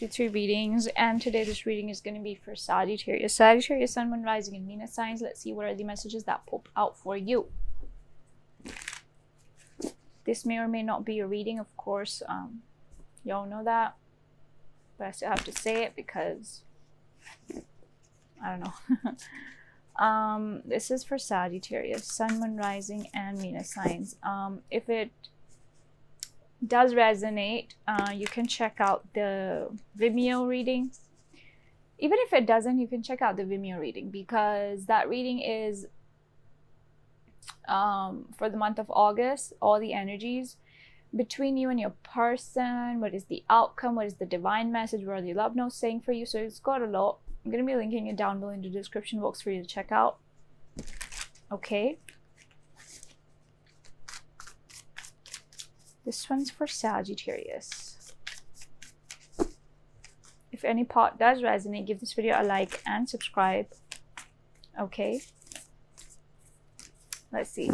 two, three readings. And today this reading is going to be for Sagittarius. Sagittarius, Sun, Moon, Rising, and Venus signs. Let's see what are the messages that pop out for you. This may or may not be a reading, of course. Um, y'all know that. But I still have to say it because I don't know. um, this is for Sagittarius, Sun, Moon, Rising, and Venus signs. Um, if it does resonate, uh, you can check out the Vimeo reading. Even if it doesn't, you can check out the Vimeo reading because that reading is um, for the month of August, all the energies between you and your person. What is the outcome? What is the divine message? What are the love notes saying for you? So it's got a lot. I'm going to be linking it down below in the description box for you to check out. Okay. This one's for Sagittarius. If any part does resonate, give this video a like and subscribe. Okay. Let's see.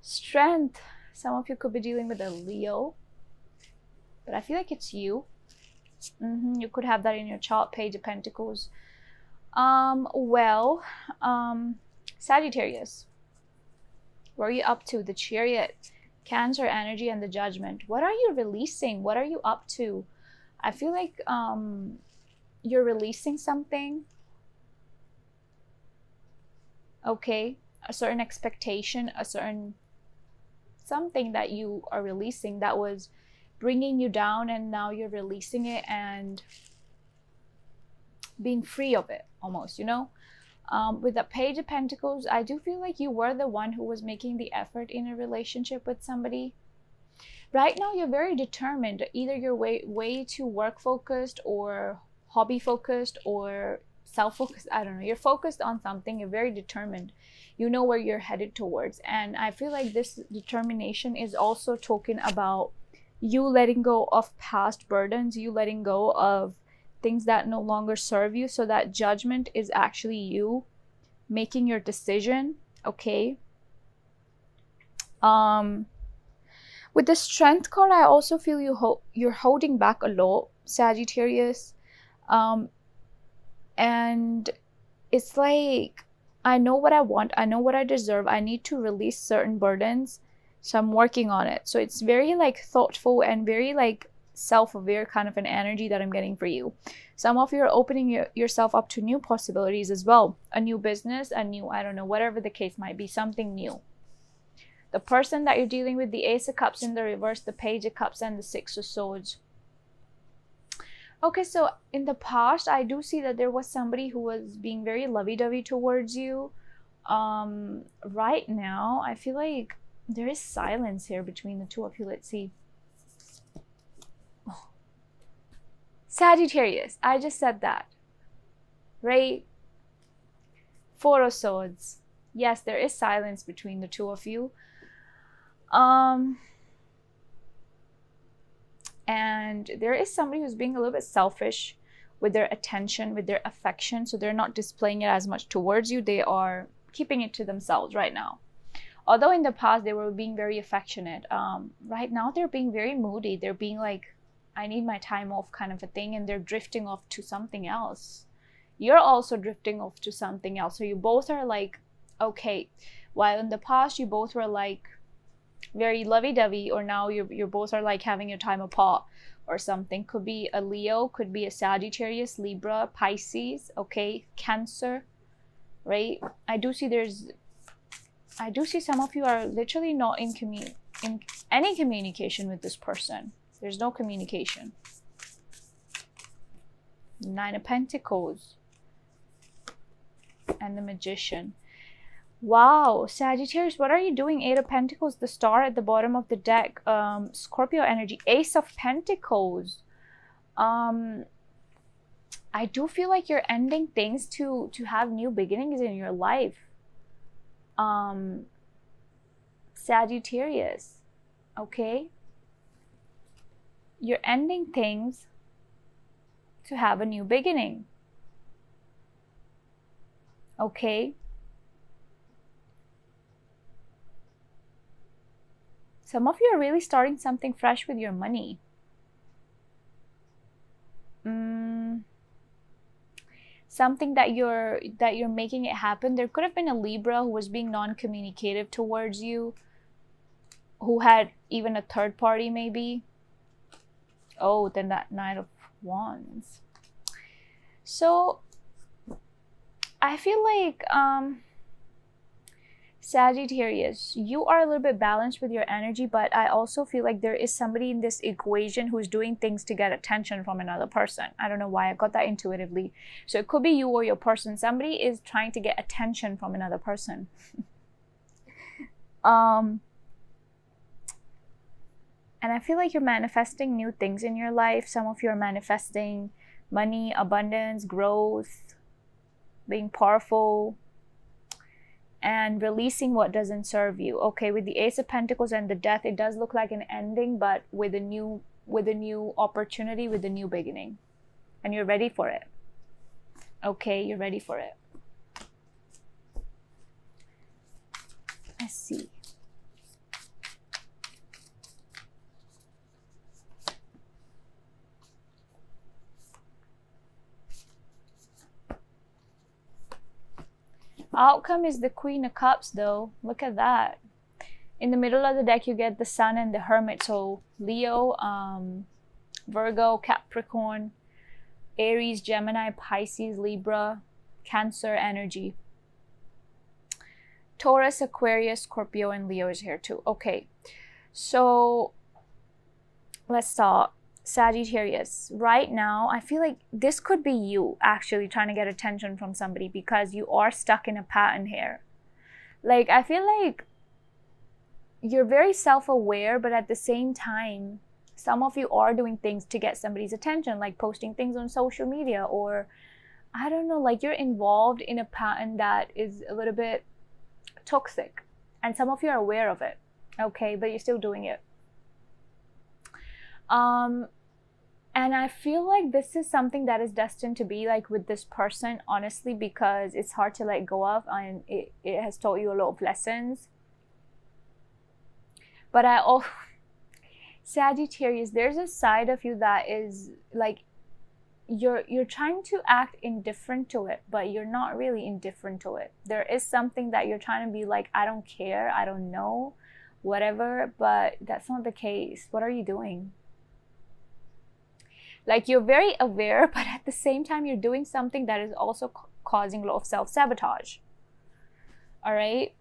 Strength. Some of you could be dealing with a Leo, but I feel like it's you. Mm-hmm. You could have that in your chart, Page of Pentacles. Um, well, um, Sagittarius, what are you up to? The Chariot, Cancer energy, and the Judgment. What are you releasing? What are you up to? I feel like um, you're releasing something. Okay, a certain expectation, a certain something that you are releasing that was bringing you down and now you're releasing it and being free of it almost you know? Um, with the page of pentacles i do feel like you were the one who was making the effort in a relationship with somebody. Right now you're very determined. Either you're way way too work focused or hobby focused or self focused i don't know. You're focused on something. You're very determined. You know where you're headed towards. And i feel like this determination is also talking about you letting go of past burdens, you letting go of things that no longer serve you. So that judgment is actually you making your decision, okay? Um with the strength card, I also feel you ho- you're holding back a lot, Sagittarius. Um and it's like I know what I want, I know what I deserve. I need to release certain burdens so i'm working on it. So it's very like thoughtful and very like self-aware kind of an energy that i'm getting for you. Some of you are opening your, yourself up to new possibilities as well. A new business a new i don't know whatever the case might be something new. The person that you're dealing with the ace of cups in the reverse the page of cups and the six of swords. Okay so in the past i do see that there was somebody who was being very lovey-dovey towards you. Um right now i feel like there is silence here between the two of you. Let's see. Oh. Sagittarius. I just said that. Right? Four of Swords. Yes, there is silence between the two of you. Um, and there is somebody who's being a little bit selfish with their attention, with their affection. So they're not displaying it as much towards you. They are keeping it to themselves right now although in the past they were being very affectionate um, right now they're being very moody. They're being like i need my time off kind of a thing and they're drifting off to something else. You're also drifting off to something else. So you both are like okay. While in the past you both were like very lovey-dovey or now you're, you're both are like having your time apart or something. Could be a leo could be a sagittarius libra pisces okay cancer right? I do see there's I do see some of you are literally not in, commu- in any communication with this person. There's no communication. Nine of Pentacles and the Magician. Wow, Sagittarius, what are you doing? Eight of Pentacles, the star at the bottom of the deck. Um, Scorpio energy, Ace of Pentacles. Um, I do feel like you're ending things to to have new beginnings in your life um, Sagittarius, okay? You're ending things to have a new beginning, okay? Some of you are really starting something fresh with your money. Something that you're that you're making it happen. There could have been a Libra who was being non-communicative towards you, who had even a third party maybe. Oh, then that Knight of Wands. So I feel like um Sagittarius, you are a little bit balanced with your energy, but I also feel like there is somebody in this equation who's doing things to get attention from another person. I don't know why I got that intuitively. So it could be you or your person. Somebody is trying to get attention from another person. um and I feel like you're manifesting new things in your life. Some of you are manifesting money, abundance, growth, being powerful, and releasing what doesn't serve you. Okay, with the Ace of Pentacles and the Death, it does look like an ending, but with a new with a new opportunity, with a new beginning. And you're ready for it. Okay, you're ready for it. Let's see. Outcome is the Queen of Cups, though. Look at that. In the middle of the deck, you get the Sun and the Hermit. So Leo, um, Virgo, Capricorn, Aries, Gemini, Pisces, Libra, Cancer energy. Taurus, Aquarius, Scorpio, and Leo is here too. Okay, so let's talk. Sagittarius, right now, I feel like this could be you actually trying to get attention from somebody because you are stuck in a pattern here. Like, I feel like you're very self aware, but at the same time, some of you are doing things to get somebody's attention, like posting things on social media, or I don't know, like you're involved in a pattern that is a little bit toxic. And some of you are aware of it, okay, but you're still doing it. Um, and I feel like this is something that is destined to be like with this person, honestly, because it's hard to let go of and it, it has taught you a lot of lessons. But I oh Sagittarius, there's a side of you that is like you're you're trying to act indifferent to it, but you're not really indifferent to it. There is something that you're trying to be like, I don't care, I don't know, whatever, but that's not the case. What are you doing? Like you're very aware but at the same time you're doing something that is also causing a lot of self-sabotage. All right?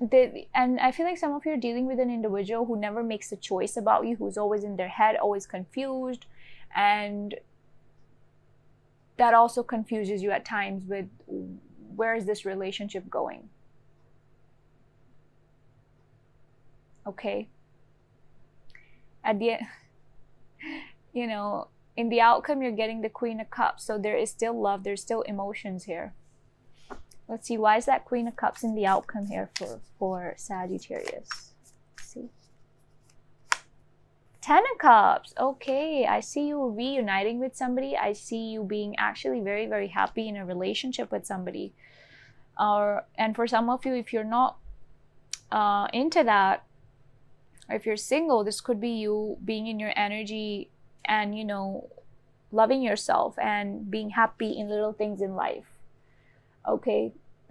The, and i feel like some of you are dealing with an individual who never makes a choice about you who's always in their head always confused and that also confuses you at times with where is this relationship going? Okay? At the end you know, in the outcome, you're getting the Queen of Cups. So there is still love, there's still emotions here. Let's see, why is that Queen of Cups in the outcome here for, for Sagittarius? Let's see. Ten of Cups. Okay, I see you reuniting with somebody. I see you being actually very, very happy in a relationship with somebody. Or and for some of you, if you're not uh, into that, or if you're single, this could be you being in your energy and, you know, loving yourself and being happy in little things in life. Okay.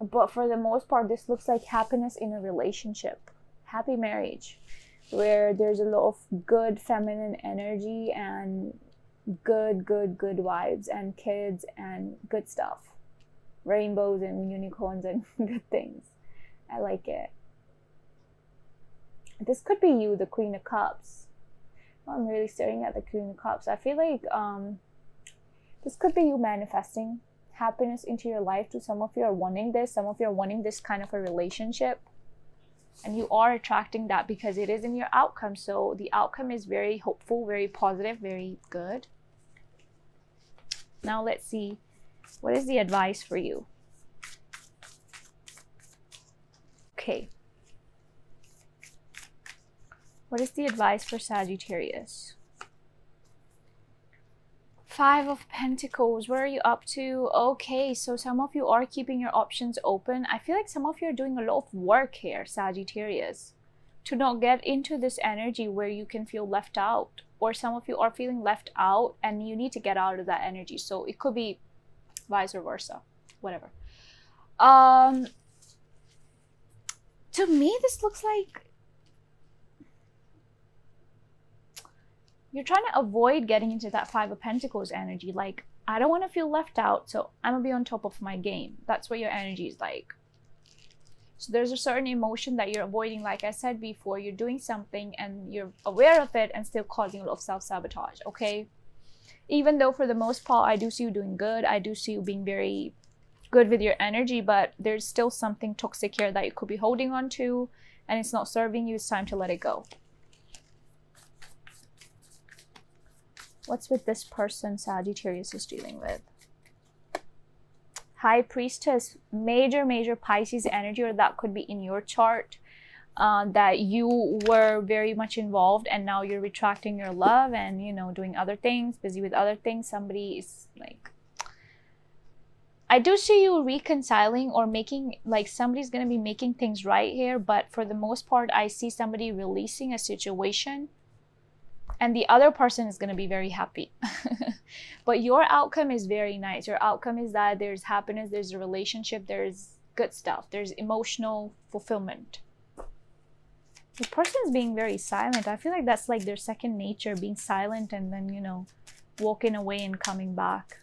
but for the most part, this looks like happiness in a relationship, happy marriage, where there's a lot of good feminine energy and good, good, good vibes and kids and good stuff. Rainbows and unicorns and good things. I like it. This could be you, the Queen of Cups. I'm really staring at the Queen of Cups. I feel like um, this could be you manifesting happiness into your life. To some of you are wanting this. Some of you are wanting this kind of a relationship, and you are attracting that because it is in your outcome. So the outcome is very hopeful, very positive, very good. Now let's see, what is the advice for you? Okay. What is the advice for Sagittarius? Five of Pentacles, where are you up to? Okay, so some of you are keeping your options open. I feel like some of you are doing a lot of work here, Sagittarius, to not get into this energy where you can feel left out. Or some of you are feeling left out and you need to get out of that energy. So it could be vice versa, whatever. Um, to me, this looks like you're trying to avoid getting into that five of pentacles energy like i don't want to feel left out so i'm gonna be on top of my game. That's what your energy is like. So there's a certain emotion that you're avoiding like i said before you're doing something and you're aware of it and still causing a lot of self-sabotage okay? Even though for the most part i do see you doing good i do see you being very good with your energy but there's still something toxic here that you could be holding on to and it's not serving you it's time to let it go What's with this person Sagittarius is dealing with? High Priestess, major, major Pisces energy, or that could be in your chart. Uh, that you were very much involved and now you're retracting your love and you know doing other things busy with other things somebody is like i do see you reconciling or making like somebody's going to be making things right here but for the most part i see somebody releasing a situation and the other person is going to be very happy. but your outcome is very nice. Your outcome is that there's happiness, there's a relationship, there's good stuff, there's emotional fulfillment. The person is being very silent. I feel like that's like their second nature, being silent and then, you know, walking away and coming back.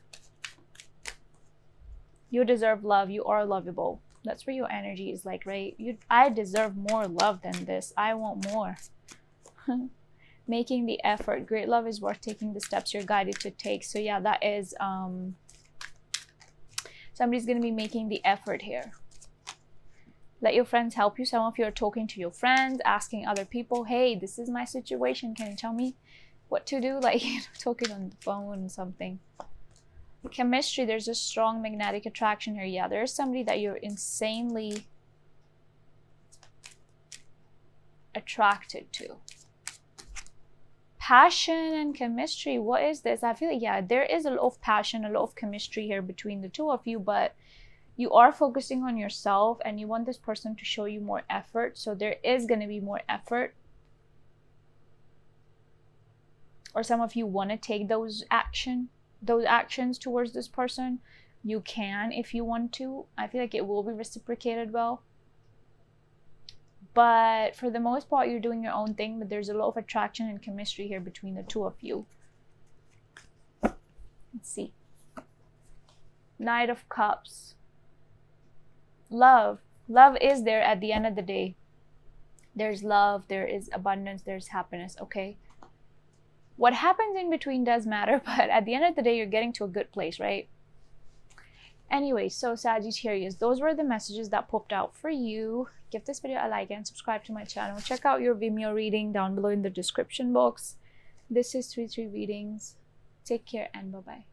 You deserve love. You are lovable. That's where your energy is like, right? You, I deserve more love than this. I want more. making the effort. Great love is worth taking the steps you're guided to take. So yeah, that is um, somebody's going to be making the effort here. Let your friends help you. Some of you are talking to your friends, asking other people, hey, this is my situation. Can you tell me what to do? Like, you know, talking on the phone or something. Chemistry, there's a strong magnetic attraction here. Yeah, there's somebody that you're insanely attracted to passion and chemistry what is this? I feel like yeah there is a lot of passion a lot of chemistry here between the two of you but you are focusing on yourself and you want this person to show you more effort. So there is going to be more effort. Or some of you want to take those action those actions towards this person. You can if you want to. I feel like it will be reciprocated well but for the most part you're doing your own thing but there's a lot of attraction and chemistry here between the two of you. Let's see. Knight of cups. Love. Love is there at the end of the day. There's love there is abundance there's happiness okay? What happens in between does matter but at the end of the day you're getting to a good place right Anyway, so Sagittarius, those were the messages that popped out for you. Give this video a like and subscribe to my channel. Check out your Vimeo reading down below in the description box. This is 3-3 Readings. Take care and bye-bye.